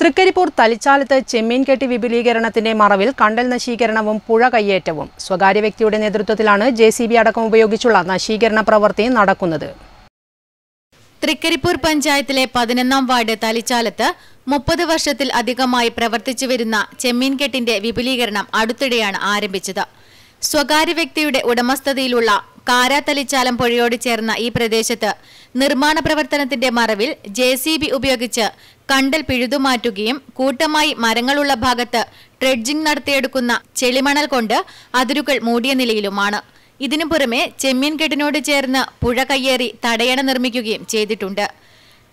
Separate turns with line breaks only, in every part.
തൃക്കരിപ്പൂർ തലിച്ചാലത്ത് ചെമ്മീൻകെട്ടി വിപുലീകരണത്തിന്റെ മറവിൽ കണ്ടൽ നശീകരണവും പുഴ കയ്യേറ്റവും. സ്വകാര്യ വ്യക്തിയുടെ നേതൃത്വത്തിലാണ് ജെ അടക്കം ഉപയോഗിച്ചുള്ള നശീകരണ പ്രവൃത്തി നടക്കുന്നത്.
തൃക്കരിപ്പൂർ പഞ്ചായത്തിലെ പതിനൊന്നാം വാർഡ് തലിച്ചാലത്ത് മുപ്പത് വർഷത്തിൽ അധികമായി പ്രവർത്തിച്ചു വരുന്ന ചെമ്മീൻകെട്ടിന്റെ വിപുലീകരണം അടുത്തിടെയാണ് ആരംഭിച്ചത്. സ്വകാര്യ വ്യക്തിയുടെ ഉടമസ്ഥതയിലുള്ള കാരാത്തലിച്ചാലം പുഴയോട് ചേർന്ന ഈ പ്രദേശത്ത് നിർമ്മാണ പ്രവർത്തനത്തിന്റെ മറവിൽ ജെ ഉപയോഗിച്ച് കണ്ടൽ പിഴുതുമാറ്റുകയും കൂട്ടമായി മരങ്ങളുള്ള ഭാഗത്ത് ട്രെഡ്ജിംഗ് നടത്തിയെടുക്കുന്ന ചെളിമണൽ കൊണ്ട് അതിരുകൾ മൂടിയ നിലയിലുമാണ്. ഇതിനു പുറമെ ചെമ്മീൻകെട്ടിനോട് ചേർന്ന് പുഴ കയ്യേറി തടയണ നിർമ്മിക്കുകയും ചെയ്തിട്ടുണ്ട്.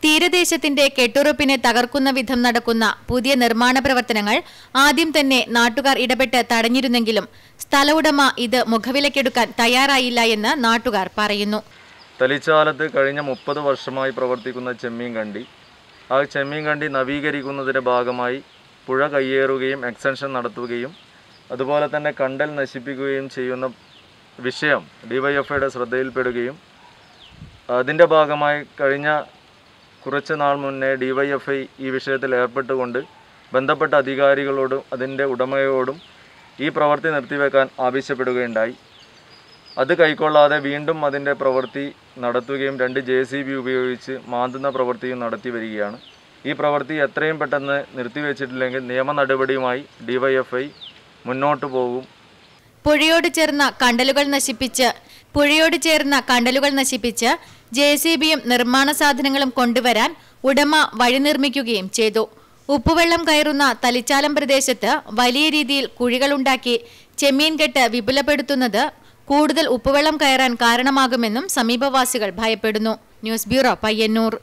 തീരദേശത്തിന്റെ കെട്ടുറപ്പിനെ തകർക്കുന്ന വിധം നടക്കുന്ന പുതിയ നിർമ്മാണ പ്രവർത്തനങ്ങൾ ആദ്യം തന്നെ നാട്ടുകാർ ഇടപെട്ട് തടഞ്ഞിരുന്നെങ്കിലും സ്ഥല ഉടമ ഇത് മുഖവിലക്കെടുക്കാൻ തയ്യാറായില്ല എന്ന് നാട്ടുകാർ പറയുന്നു.
തലിച്ചാലത്ത് കഴിഞ്ഞ മുപ്പത് വർഷമായി പ്രവർത്തിക്കുന്ന ചെമ്മീൻ കണ്ടി ആ ചെമ്മീൻ കണ്ടി നവീകരിക്കുന്നതിന്റെ ഭാഗമായി പുഴ കയ്യേറുകയും എക്സ്റ്റൻഷൻ നടത്തുകയും അതുപോലെ തന്നെ കണ്ടൽ നശിപ്പിക്കുകയും ചെയ്യുന്ന വിഷയം ഡിവൈഎഫ്ഐയുടെ ശ്രദ്ധയിൽപ്പെടുകയും അതിന്റെ ഭാഗമായി കഴിഞ്ഞ കുറച്ച് നാൾ മുന്നേ ഡിവൈഎഫ്ഐ ഈ വിഷയത്തിൽ ഏർപ്പെട്ടുകൊണ്ട് ബന്ധപ്പെട്ട അധികാരികളോടും അതിന്റെ ഉടമയോടും ഈ പ്രവൃത്തി നിർത്തിവെക്കാൻ ആവശ്യപ്പെടുകയുണ്ടായി. അത് കൈക്കൊള്ളാതെ വീണ്ടും അതിന്റെ പ്രവൃത്തി നടത്തുകയും രണ്ട് ജെ സി ബി ഉപയോഗിച്ച് മാന്തുന്ന പ്രവൃത്തിയും നടത്തി വരികയാണ്. ഈ പ്രവൃത്തി എത്രയും പെട്ടെന്ന് നിർത്തിവെച്ചിട്ടില്ലെങ്കിൽ നിയമ നടപടിയുമായി ഡിവൈഎഫ്ഐ മുന്നോട്ട് പോകും.
പുഴയോട് ചേർന്ന കണ്ടലുകൾ നശിപ്പിച്ച് പുഴയോട് ചേർന്ന കണ്ടലുകൾ നശിപ്പിച്ച് ജെ സി ബിയും നിർമ്മാണ സാധനങ്ങളും കൊണ്ടുവരാൻ ഉടമ വഴി നിർമ്മിക്കുകയും ചെയ്തു. ഉപ്പുവെള്ളം കയറുന്ന തലിച്ചാലം പ്രദേശത്ത് വലിയ രീതിയിൽ കുഴികളുണ്ടാക്കി ചെമ്മീൻകെട്ട് വിപുലപ്പെടുത്തുന്നത് കൂടുതൽ ഉപ്പുവെള്ളം കയറാൻ കാരണമാകുമെന്നും സമീപവാസികൾ ഭയപ്പെടുന്നു. News bureau Payyanur.